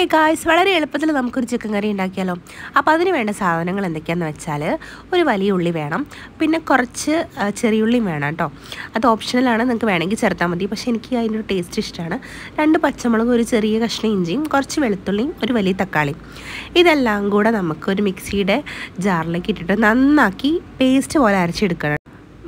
ഏ ഗായ്സ് വളരെ എളുപ്പത്തിൽ നമുക്കൊരു ചിക്കൻ കറി ഉണ്ടാക്കിയാലോ? അപ്പോൾ അതിന് വേണ്ട സാധനങ്ങൾ എന്തൊക്കെയാണെന്ന് വെച്ചാൽ ഒരു വലിയ ഉള്ളി വേണം. പിന്നെ കുറച്ച് ചെറിയ ചെറിയുള്ളിയും വേണം കേട്ടോ. അത് ഓപ്ഷണലാണ് നിങ്ങൾക്ക് വേണമെങ്കിൽ ചേർത്താൽ മതി. പക്ഷേ എനിക്ക് അതിന്റെ ഒരു ടേസ്റ്റ് ഇഷ്ടമാണ്. രണ്ട് പച്ചമുളകും ഒരു ചെറിയ കഷ്ണം ഇഞ്ചിയും കുറച്ച് വെളുത്തുള്ളിയും ഒരു വലിയ തക്കാളിയും. ഇതെല്ലാം കൂടെ നമുക്ക് ഒരു മിക്സിയുടെ ജാറിലേക്ക് ഇട്ടിട്ട് നന്നാക്കി പേസ്റ്റ് പോലെ അരച്ചെടുക്കണം.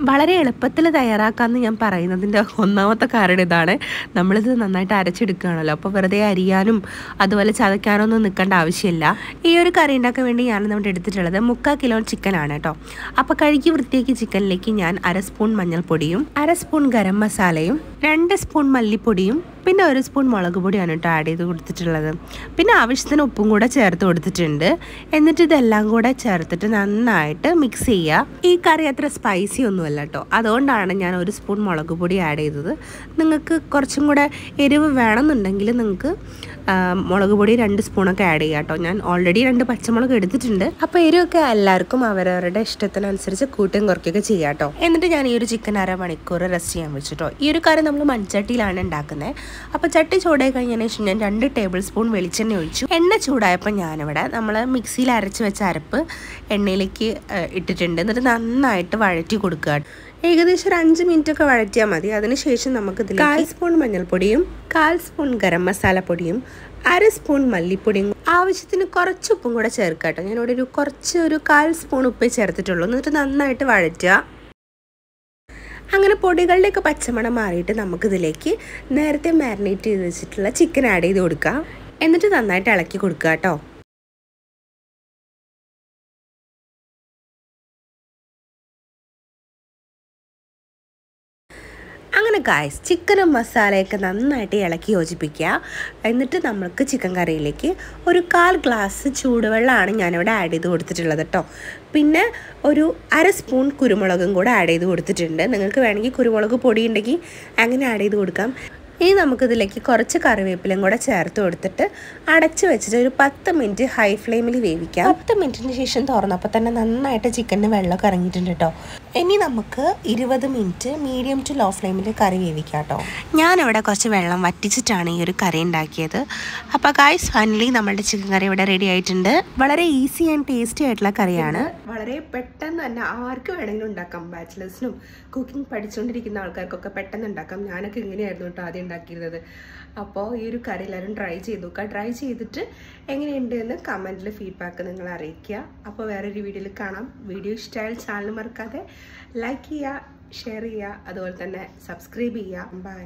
വളരെ എളുപ്പത്തിൽ തയ്യാറാക്കാമെന്ന് ഞാൻ പറയുന്നതിന്റെ ഒന്നാമത്തെ കാരണം ഇതാണ്. നമ്മളിത് നന്നായിട്ട് അരച്ചെടുക്കുകയാണല്ലോ. അപ്പോൾ വെറുതെ അരിയാനും അതുപോലെ ചതയ്ക്കാനോ ഒന്നും നിൽക്കേണ്ട ആവശ്യമില്ല. ഈ ഒരു കറി ഉണ്ടാക്കാൻ വേണ്ടി ഞാൻ നമ്മുടെ എടുത്തിട്ടുള്ളത് മുക്കാൽ കിലോ ചിക്കനാണ് കേട്ടോ. അപ്പോൾ കഴുകി വൃത്തിയാക്കി ചിക്കനിലേക്ക് ഞാൻ അര സ്പൂൺ മഞ്ഞൾപ്പൊടിയും അര സ്പൂൺ ഗരം മസാലയും രണ്ട് സ്പൂൺ മല്ലിപ്പൊടിയും പിന്നെ ഒരു സ്പൂൺ മുളക് പൊടിയാണ് കേട്ടോ ആഡ് ചെയ്ത് കൊടുത്തിട്ടുള്ളത്. പിന്നെ ആവശ്യത്തിന് ഉപ്പും കൂടെ ചേർത്ത് കൊടുത്തിട്ടുണ്ട്. എന്നിട്ട് ഇതെല്ലാം കൂടെ ചേർത്തിട്ട് നന്നായിട്ട് മിക്സ് ചെയ്യുക ഈ കറി അത്ര സ്പൈസി ഒന്നുമല്ല കേട്ടോ. അതുകൊണ്ടാണ് ഞാൻ ഒരു സ്പൂൺ മുളക് പൊടി ആഡ് ചെയ്തത്. നിങ്ങൾക്ക് കുറച്ചും കൂടെ എരിവ് വേണമെന്നുണ്ടെങ്കിൽ നിങ്ങൾക്ക് മുളക് പൊടി രണ്ട് സ്പൂണൊക്കെ ആഡ് ചെയ്യാം കേട്ടോ. ഞാൻ ഓൾറെഡി രണ്ട് പച്ചമുളക് എടുത്തിട്ടുണ്ട്. അപ്പോൾ എരിവൊക്കെ എല്ലാവർക്കും അവരവരുടെ ഇഷ്ടത്തിനനുസരിച്ച് കൂട്ടും കുറയ്ക്കുകയൊക്കെ ചെയ്യാം കേട്ടോ. എന്നിട്ട് ഞാൻ ഈ ഒരു ചിക്കൻ അര മണിക്കൂർ റെസ്റ്റ് ചെയ്യാൻ വെച്ചിട്ടോ. ഈ ഒരു കറി നമ്മൾ മൺചട്ടിയിലാണ് ഉണ്ടാക്കുന്നത്. അപ്പോൾ ചട്ടി ചൂടായി കഴിഞ്ഞതിന് ശേഷം ഞാൻ രണ്ട് ടേബിൾ സ്പൂൺ വെളിച്ചെണ്ണ ഒഴിച്ചു. എണ്ണ ചൂടായപ്പോൾ ഞാനിവിടെ നമ്മൾ മിക്സിയിൽ അരച്ച് വെച്ച അരപ്പ് എണ്ണയിലേക്ക് ഇട്ടിട്ടുണ്ട്. എന്നിട്ട് നന്നായിട്ട് വഴറ്റി കൊടുക്കുക. ഏകദേശം ഒരു അഞ്ച് മിനിറ്റ് ഒക്കെ വഴറ്റിയാൽ മതി. അതിനുശേഷം നമുക്ക് ഇതിൽ കാൽ സ്പൂൺ മഞ്ഞൾപ്പൊടിയും കാൽ സ്പൂൺ ഗരം മസാല പൊടിയും അര സ്പൂൺ മല്ലിപ്പൊടിയും ആവശ്യത്തിന് കുറച്ച് ഉപ്പും കൂടെ ചേർക്കാം കേട്ടോ. ഞാനിവിടെ ഒരു കുറച്ച് ഒരു കാൽ സ്പൂൺ ഉപ്പേ ചേർത്തിട്ടുള്ളൂ. എന്നിട്ട് നന്നായിട്ട് വഴറ്റുക. അങ്ങനെ പൊടികളുടെയൊക്കെ പച്ചമണം മാറിയിട്ട് നമുക്കിതിലേക്ക് നേരത്തെ മാരിനേറ്റ് ചെയ്ത് വെച്ചിട്ടുള്ള ചിക്കൻ ആഡ് ചെയ്ത് കൊടുക്കാം. എന്നിട്ട് നന്നായിട്ട് ഇളക്കി കൊടുക്കുക കേട്ടോ. അങ്ങനെ ഗായ്സ് ചിക്കനും മസാലയൊക്കെ നന്നായിട്ട് ഇളക്കി യോജിപ്പിക്കുക. എന്നിട്ട് നമ്മൾക്ക് ചിക്കൻ കറിയിലേക്ക് ഒരു കാൽ ഗ്ലാസ് ചൂടുവെള്ളമാണ് ഞാനിവിടെ ആഡ് ചെയ്ത് കൊടുത്തിട്ടുള്ളത് കേട്ടോ പിന്നെ ഒരു അര സ്പൂൺ കുരുമുളകും കൂടെ ആഡ് ചെയ്ത് കൊടുത്തിട്ടുണ്ട്. നിങ്ങൾക്ക് വേണമെങ്കിൽ കുരുമുളക് പൊടി ഉണ്ടെങ്കിൽ അങ്ങനെ ആഡ് ചെയ്ത് കൊടുക്കാം. ഇനി നമുക്കിതിലേക്ക് കുറച്ച് കറിവേപ്പിലും കൂടെ ചേർത്ത് കൊടുത്തിട്ട് അടച്ച് വെച്ചിട്ട് ഒരു പത്ത് മിനിറ്റ് ഹൈ ഫ്ലെയിമിൽ വേവിക്കാം. പത്ത് മിനിറ്റിന് ശേഷം തുറന്നപ്പോൾ തന്നെ നന്നായിട്ട് ചിക്കനിന് വെള്ളമൊക്കെ ഇറങ്ങിയിട്ടുണ്ട് കേട്ടോ ഇനി നമുക്ക് ഇരുപത് മിനിറ്റ് മീഡിയം ടു ലോ ഫ്ലെയിമിൽ കറി വേവിക്കാം കേട്ടോ ഞാനിവിടെ കുറച്ച് വെള്ളം വറ്റിച്ചിട്ടാണ് ഈ ഒരു കറി ഉണ്ടാക്കിയത്. അപ്പോൾ ഗായ്സ് ഫൈനലി നമ്മുടെ ചിക്കൻ കറി ഇവിടെ റെഡി ആയിട്ടുണ്ട്. വളരെ ഈസി ആൻഡ് ടേസ്റ്റി ആയിട്ടുള്ള കറിയാണ്. വളരെ പെട്ടെന്ന് തന്നെ ആർക്ക് വേണമെങ്കിലും ഉണ്ടാക്കാം. ബാച്ചിലേഴ്സിനും കുക്കിംഗ് പഠിച്ചുകൊണ്ടിരിക്കുന്ന ആൾക്കാർക്കൊക്കെ പെട്ടെന്ന് ഉണ്ടാക്കാം. ഞാനൊക്കെ ഇങ്ങനെയായിരുന്നു കേട്ടോ ആദ്യം ഉണ്ടാക്കിയിരുന്നത്. അപ്പോൾ ഈ ഒരു കറി എല്ലാവരും ട്രൈ ചെയ്ത്. നോക്കുക ട്രൈ ചെയ്തിട്ട് എങ്ങനെയുണ്ട് എന്ന് കമന്റിൽ ഫീഡ്ബാക്ക് നിങ്ങൾ അറിയിക്കുക. അപ്പോൾ വേറൊരു വീഡിയോയിൽ കാണാം. വീഡിയോ ഇഷ്ടമായാൽ ചാനൽ മറക്കാതെ ലൈക്ക് ചെയ്യുക ഷെയർ ചെയ്യുക അതുപോലെ തന്നെ സബ്സ്ക്രൈബ് ചെയ്യുക. ബൈ